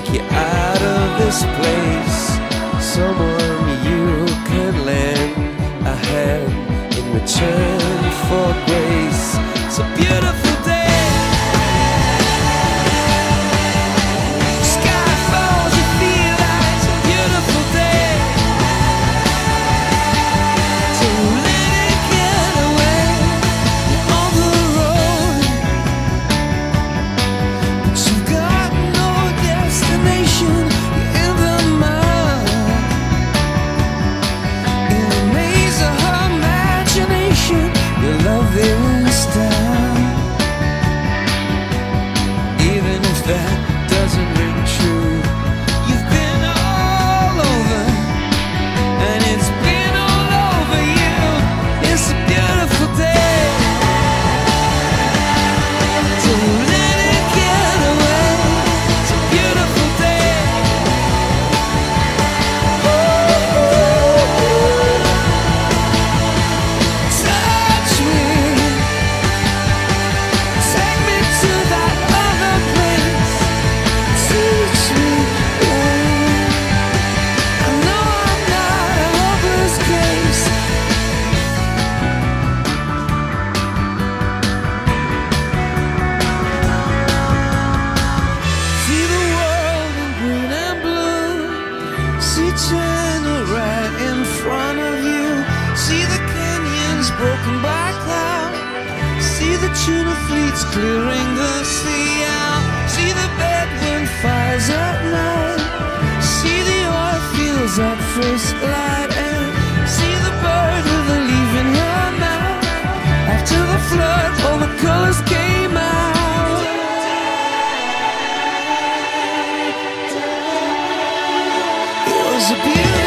take you out of this place. See China right in front of you. See the canyons broken by cloud. See the tuna fleets clearing the sea out. See the Bedouin fires at night. See the oil fields at first light. a beautiful